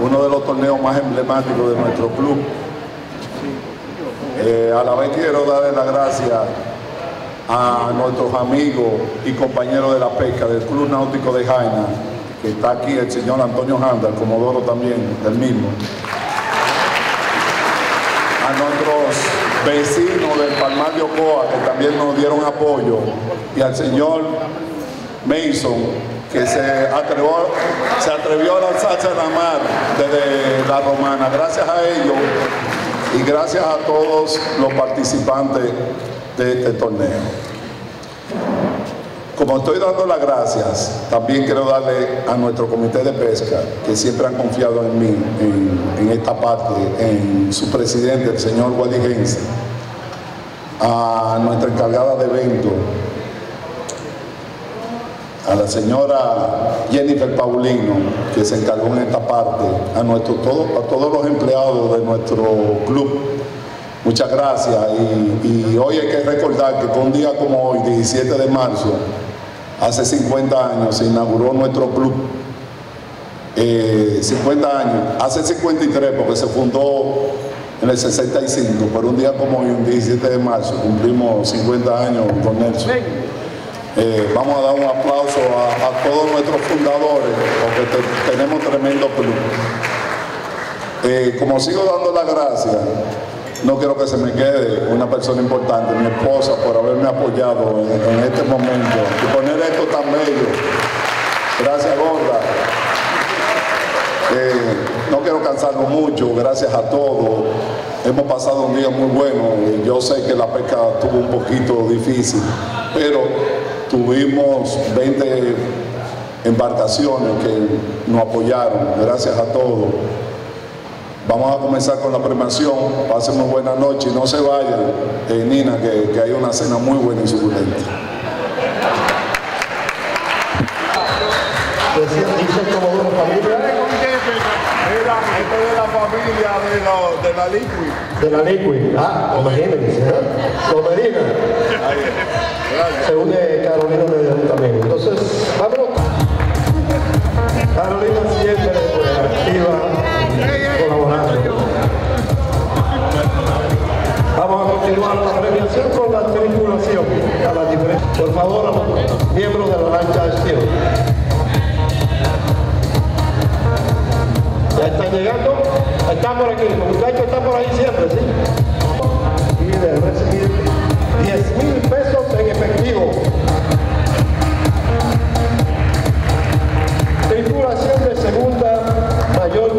uno de los torneos más emblemáticos de nuestro club. Eh, a la vez quiero darle las gracias a nuestros amigos y compañeros de la pesca del Club Náutico de Jaina, que está aquí el señor Antonio Handa, el comodoro también, del mismo. A nuestros vecinos del Palmar de Ocoa, que también nos dieron apoyo, y al señor Mason, que se atrevió, se atrevió a lanzarse a la mar desde la romana. Gracias a ellos y gracias a todos los participantes de este torneo. Como estoy dando las gracias, también quiero darle a nuestro comité de pesca, que siempre han confiado en mí, en, esta parte, en su presidente, el señor Guadigense, a nuestra encargada de evento, a la señora Jennifer Paulino, que se encargó en esta parte, a, nuestro, a todos los empleados de nuestro club. Muchas gracias. Y, hoy hay que recordar que con un día como hoy, 17 de marzo, hace 50 años, se inauguró nuestro club. 50 eh, años, hace 53 porque se fundó en el 65, pero un día como hoy, un 17 de marzo, cumplimos 50 años con Nelson. Eh, vamos a dar un aplauso a, todos nuestros fundadores, porque tenemos tremendo club. Eh, como sigo dando las gracias, no quiero que se me quede una persona importante, mi esposa, por haberme apoyado en, este momento y poner esto tan bello. Gracias, Gorda. Eh, no quiero cansarnos mucho, gracias a todos. Hemos pasado un día muy bueno. Yo sé que la pesca tuvo un poquito difícil, pero Tuvimos 20 embarcaciones que nos apoyaron, gracias a todos. Vamos a comenzar con la premiación. Pasen muy buena noche y no se vayan, eh, Nina, que, que hay una cena muy buena y suculenta. esto de la familia de, lo, de la Liquid. De la Liquid, ah, imagínense, ¿eh? Lo Medina. Se une Carolina de también. Entonces, vámonos. Carolina siempre pues, activa, colaborando. Vamos a continuar la premiación con la tripulación. A la Por favor, miembros de la lancha Estilo. Ya están llegando. Están por aquí. Los muchachos están por ahí siempre, ¿sí? Y de recibir 10 mil pesos en efectivo. Tripulación de segunda. Mayor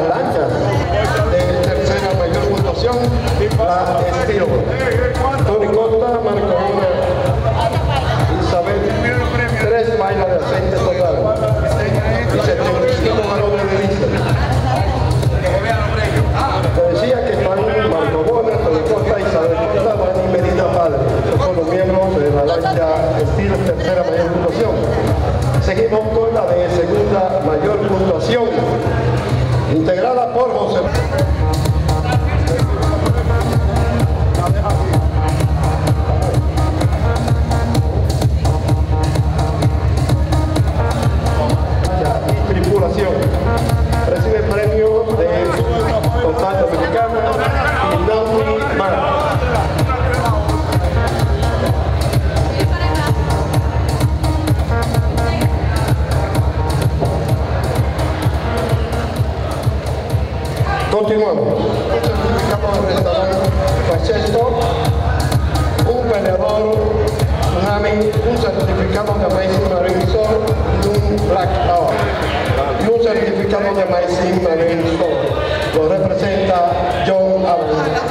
las lanchas de tercera mayor puntuación, la estilo. Tony Costa marcó una, Isabel, tres bailas de aceite total y 75 galones de diésel. Te decía que Juan Marco Gómez, Tony Costa, Isabel Costa, van Medina Padre. son los miembros de la lancha estilo tercera mayor puntuación. Seguimos con la de segunda mayor puntuación, integrada por José.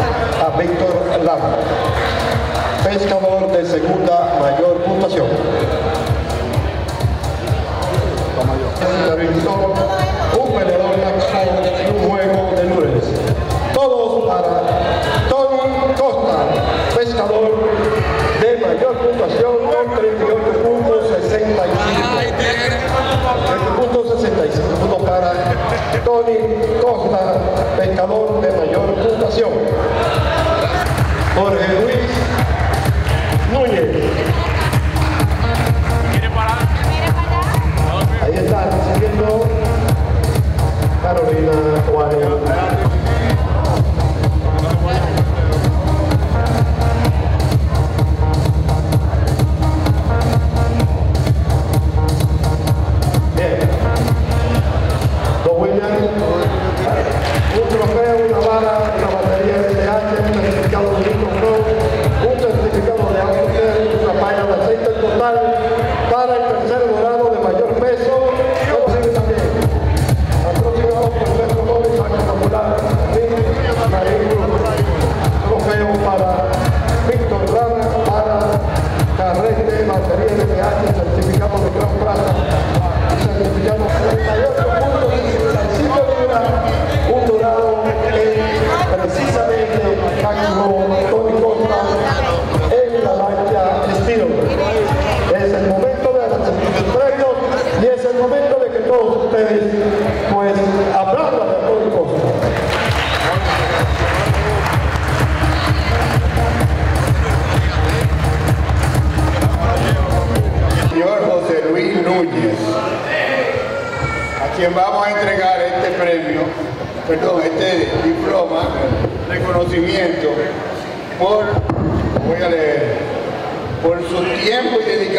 A Víctor Lam. Pescador de segunda mayor puntuación. Wally Costa, pescador de mayor puntuación. Jorge Luis Núñez. Ahí está recibiendo Carolina Juárez.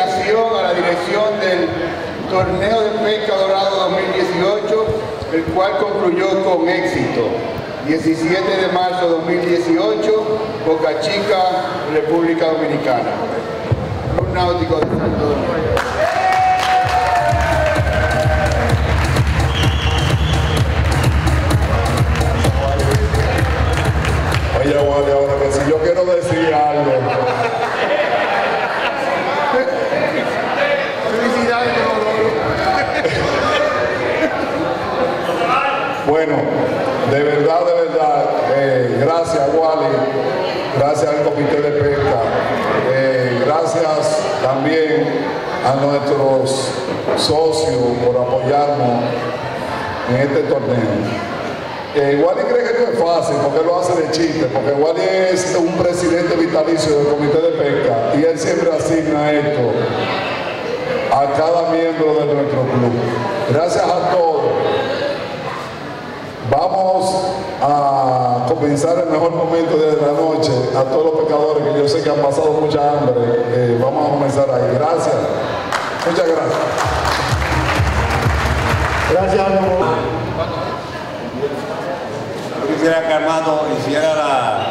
A la dirección del Torneo de Pesca Dorado 2018, el cual concluyó con éxito. 17 de marzo de 2018, Boca Chica, República Dominicana. Club Náutico de Santo Domingo. Oye, Wally, ahora que si yo quiero decir algo, Felicidades, Teodoro. bueno, de verdad, de verdad, eh, gracias Wally, gracias al Comité de Pesca, eh, gracias también a nuestros socios por apoyarnos en este torneo. Eh, Wally cree que esto es fácil porque lo hace de chiste, porque Wally es un presidente vitalicio del Comité de Pesca y él siempre asigna esto a cada miembro de nuestro club. Gracias a todos. Vamos a comenzar el mejor momento de la noche a todos los pecadores que yo sé que han pasado mucha hambre. Eh, vamos a comenzar ahí. Gracias. Muchas gracias. Gracias, Álvaro. Yo quisiera que Armando hiciera la-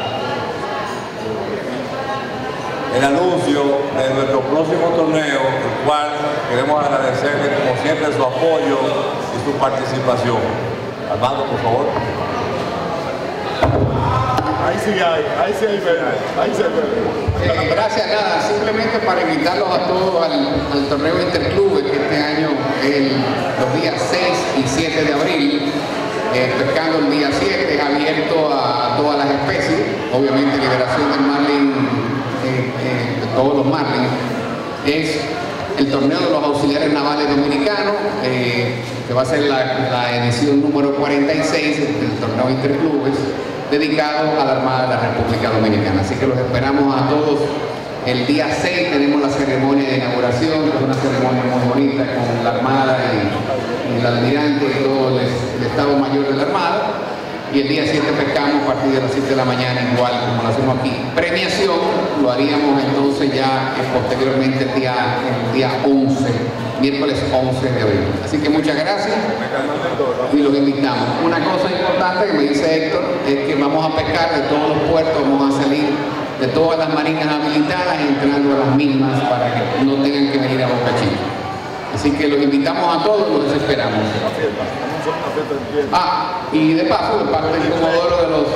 el anuncio de nuestro próximo torneo, el cual queremos agradecerle como siempre su apoyo y su participación. Armando, por favor. Ahí sí hay, ahí sí hay verde, ahí sí hay verde. Eh, gracias, nada, simplemente para invitarlos a todos al, al torneo Interclubes que este año el- los días 6 y 7 de abril, eh, pescando el día 7, es abierto a todas las especies, obviamente liberación del marlin, eh, eh, de todos los marlins, es el torneo de los auxiliares navales dominicanos, eh, que va a ser la, edición número 46 del torneo Interclubes, dedicado a la Armada de la República Dominicana. Así que los esperamos a todos. El día 6 tenemos la ceremonia de inauguración, una ceremonia muy bonita con la Armada y, el almirante y todo el Estado Mayor de la Armada. Y el día 7 pescamos a partir de las 7 de la mañana, igual como lo hacemos aquí. Premiación lo haríamos entonces ya eh, posteriormente el día, el día 11, miércoles 11 de abril. Así que muchas gracias y los invitamos. Una cosa importante que me dice Héctor es que vamos a pescar de todos los puertos, vamos a salir de todas las marinas habilitadas entrando a las mismas para que no tengan que venir a Boca Chica. Así que los invitamos a todos, los esperamos. Ah, y de paso, de parte del Comodoro de los,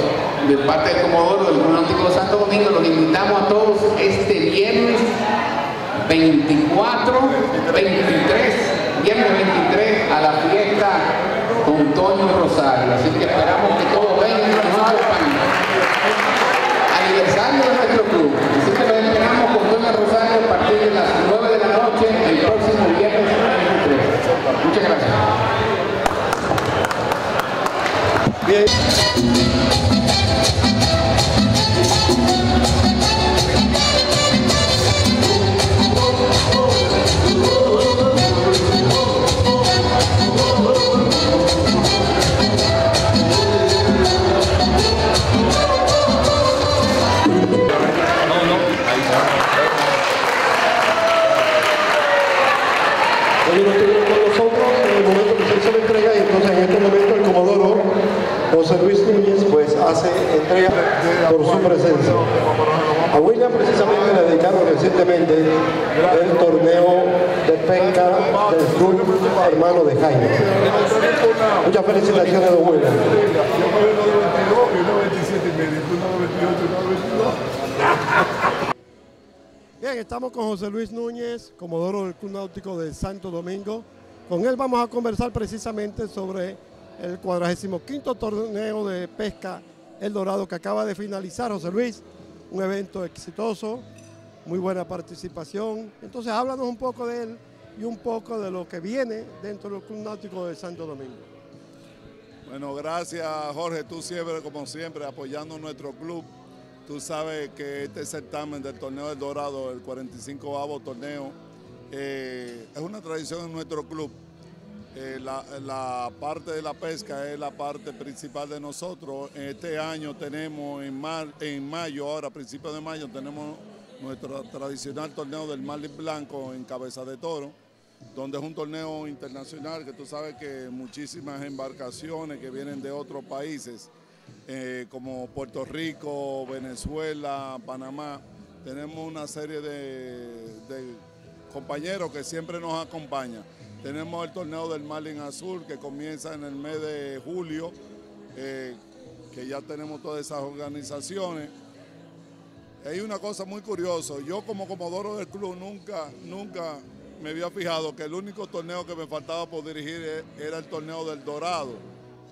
de parte del Comodoro del de Santo Domingo, los invitamos a todos este viernes 24, 23, viernes 23 a la fiesta con Toño Rosario. Así que esperamos que todos vengan y nos acompañen. Aniversario de nuestro club. Así que los esperamos con Toño Rosario a partir de las 9 de la noche el próximo viernes 23. Muchas gracias. Bien. Hoy el torneo de pesca del club hermano de Jaime. Muchas felicitaciones, don William. Bien, estamos con José Luis Núñez, comodoro del Club Náutico de Santo Domingo. Con él vamos a conversar precisamente sobre el 45 torneo de pesca El Dorado que acaba de finalizar, José Luis. Un evento exitoso, muy buena participación. Entonces, háblanos un poco de él y un poco de lo que viene dentro del Club Náutico de Santo Domingo. Bueno, gracias Jorge, tú siempre, como siempre, apoyando nuestro club. Tú sabes que este certamen del Torneo del Dorado, el 45avo torneo, eh, es una tradición en nuestro club. Eh, la, la parte de la pesca es la parte principal de nosotros. Este año tenemos en, mar- en mayo, ahora a principios de mayo, tenemos nuestro tradicional torneo del Marlin Blanco en Cabeza de Toro, donde es un torneo internacional que tú sabes que muchísimas embarcaciones que vienen de otros países, eh, como Puerto Rico, Venezuela, Panamá, tenemos una serie de, compañeros que siempre nos acompañan. Tenemos el torneo del Marlin Azul que comienza en el mes de julio, eh, que ya tenemos todas esas organizaciones. Hay una cosa muy curiosa, yo como comodoro del club nunca, nunca me había fijado que el único torneo que me faltaba por dirigir e- era el torneo del Dorado.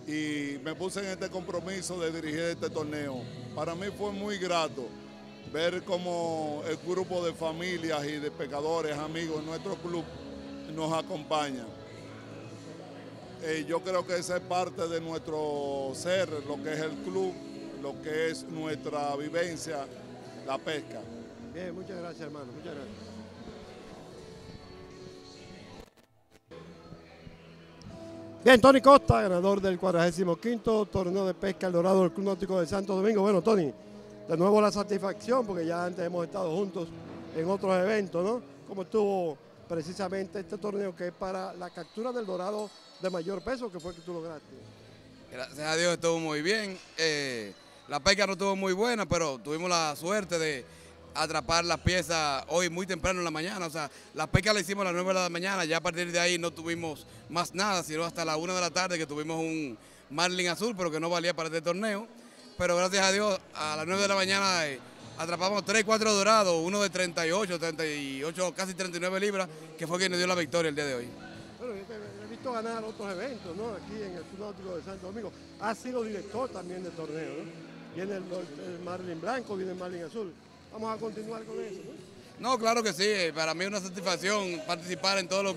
Y me puse en este compromiso de dirigir este torneo. Para mí fue muy grato ver cómo el grupo de familias y de pecadores, amigos de nuestro club nos acompaña. Eh, yo creo que esa es parte de nuestro ser, lo que es el club, lo que es nuestra vivencia, la pesca. Bien, muchas gracias, hermano. Muchas gracias. Bien, Tony Costa, ganador del 45 torneo de pesca El Dorado del Club Náutico de Santo Domingo. Bueno, Tony, de nuevo la satisfacción, porque ya antes hemos estado juntos en otros eventos, ¿no? Como estuvo precisamente este torneo que es para la captura del dorado de mayor peso, que fue que tú lograste. Gracias a Dios estuvo muy bien. Eh, la pesca no estuvo muy buena, pero tuvimos la suerte de atrapar las piezas hoy muy temprano en la mañana. O sea, la pesca la hicimos a las 9 de la mañana, ya a partir de ahí no tuvimos más nada, sino hasta las 1 de la tarde que tuvimos un marlin azul, pero que no valía para este torneo. Pero gracias a Dios, a las 9 de la mañana eh, atrapamos 3, 4 dorados, uno de 38, 38, casi 39 libras, que fue quien nos dio la victoria el día de hoy. Bueno, yo te he visto ganar otros eventos, ¿no? Aquí en el Club Náutico de Santo Domingo. Ha sido director también del torneo, ¿no? Viene el, el Marlin Blanco, viene el Marlin Azul. Vamos a continuar con eso, ¿no? Claro que sí. eh, Para mí es una satisfacción participar en todos los